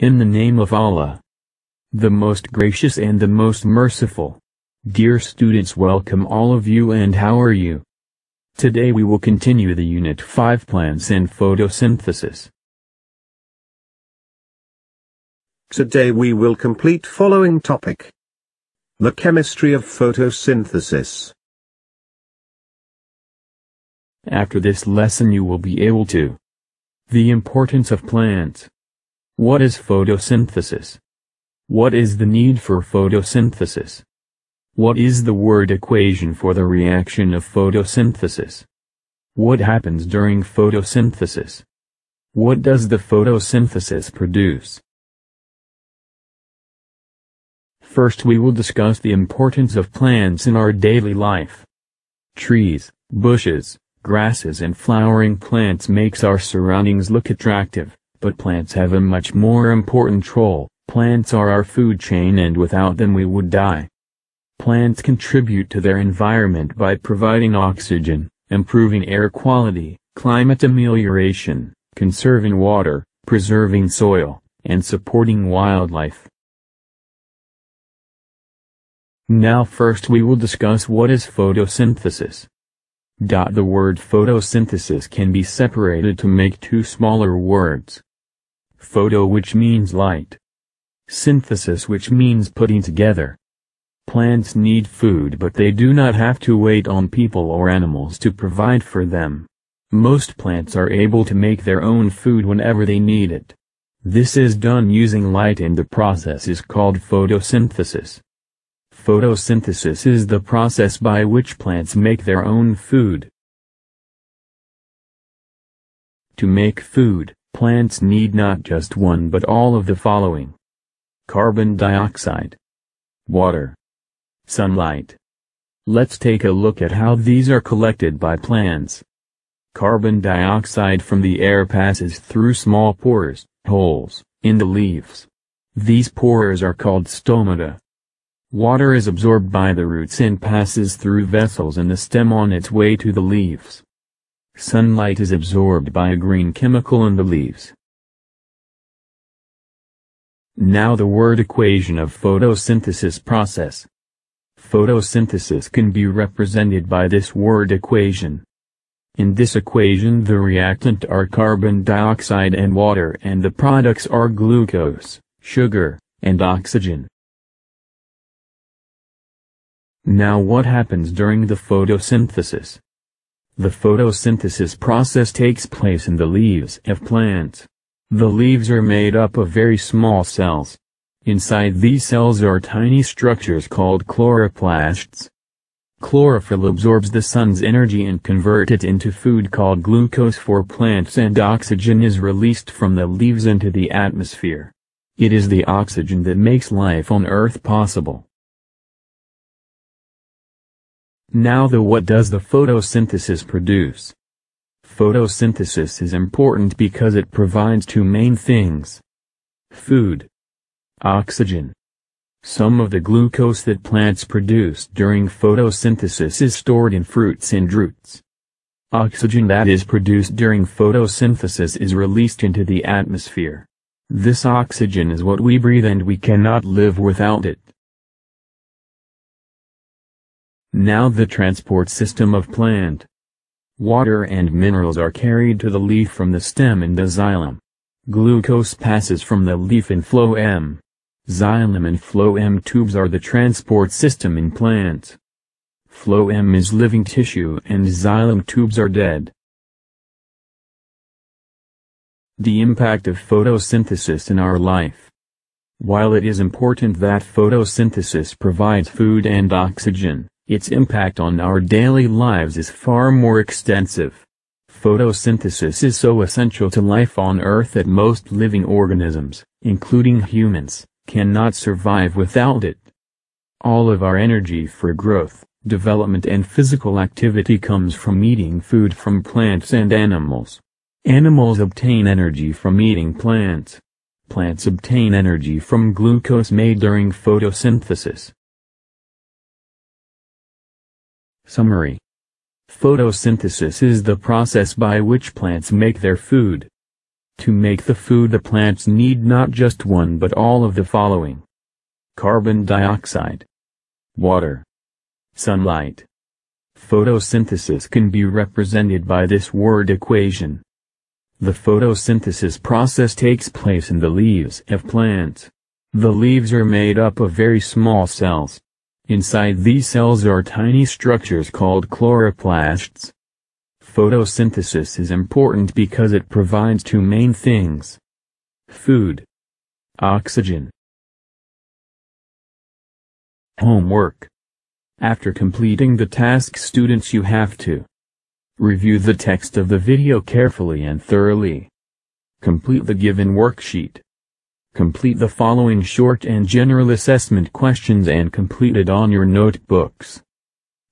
In the name of Allah, the most gracious and the most merciful. Dear students welcome all of you and how are you? Today we will continue the Unit 5 Plants and Photosynthesis. Today we will complete following topic. The chemistry of photosynthesis. After this lesson you will be able to The importance of plants. What is photosynthesis? What is the need for photosynthesis? What is the word equation for the reaction of photosynthesis? What happens during photosynthesis? What does the photosynthesis produce? First we will discuss the importance of plants in our daily life. Trees, bushes, grasses and flowering plants makes our surroundings look attractive, but plants have a much more important role, plants are our food chain and without them we would die. Plants contribute to their environment by providing oxygen, improving air quality, climate amelioration, conserving water, preserving soil, and supporting wildlife. Now first we will discuss what is photosynthesis. The word photosynthesis can be separated to make two smaller words. Photo which means light. Synthesis which means putting together. Plants need food but they do not have to wait on people or animals to provide for them. Most plants are able to make their own food whenever they need it. This is done using light and the process is called photosynthesis. Photosynthesis is the process by which plants make their own food. To make food, plants need not just one but all of the following. Carbon dioxide. Water. Sunlight. Let's take a look at how these are collected by plants. Carbon dioxide from the air passes through small pores, holes, in the leaves. These pores are called stomata. Water is absorbed by the roots and passes through vessels in the stem on its way to the leaves. Sunlight is absorbed by a green chemical in the leaves. Now the word equation of photosynthesis process. Photosynthesis can be represented by this word equation. In this equation the reactant are carbon dioxide and water and the products are glucose, sugar, and oxygen. Now what happens during the photosynthesis? The photosynthesis process takes place in the leaves of plants. The leaves are made up of very small cells. Inside these cells are tiny structures called chloroplasts. Chlorophyll absorbs the sun's energy and convert it into food called glucose for plants and oxygen is released from the leaves into the atmosphere. It is the oxygen that makes life on Earth possible. Now the what does the photosynthesis produce? Photosynthesis is important because it provides two main things. Food. Oxygen. Some of the glucose that plants produce during photosynthesis is stored in fruits and roots. Oxygen that is produced during photosynthesis is released into the atmosphere. This oxygen is what we breathe and we cannot live without it. Now the transport system of plant. Water and minerals are carried to the leaf from the stem in the xylem. Glucose passes from the leaf in phloem. Xylem and phloem tubes are the transport system in plants. Phloem is living tissue and xylem tubes are dead. The impact of photosynthesis in our life. While it is important that photosynthesis provides food and oxygen, its impact on our daily lives is far more extensive. Photosynthesis is so essential to life on Earth that most living organisms, including humans, cannot survive without it. All of our energy for growth, development and physical activity comes from eating food from plants and animals. Animals obtain energy from eating plants. Plants obtain energy from glucose made during photosynthesis. Summary Photosynthesis is the process by which plants make their food. To make the food the plants need not just one but all of the following. Carbon dioxide. Water. Sunlight. Photosynthesis can be represented by this word equation. The photosynthesis process takes place in the leaves of plants. The leaves are made up of very small cells. Inside these cells are tiny structures called chloroplasts. Photosynthesis is important because it provides two main things. Food. Oxygen. Homework. After completing the task students you have to review the text of the video carefully and thoroughly. Complete the given worksheet. Complete the following short and general assessment questions and complete it on your notebooks.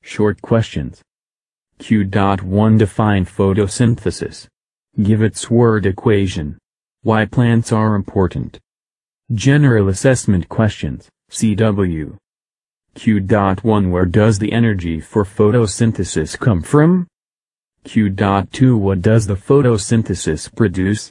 Short questions. Q.1 Define photosynthesis. Give its word equation. Why plants are important. General assessment questions, CW. Q.1 Where does the energy for photosynthesis come from? Q.2 What does the photosynthesis produce?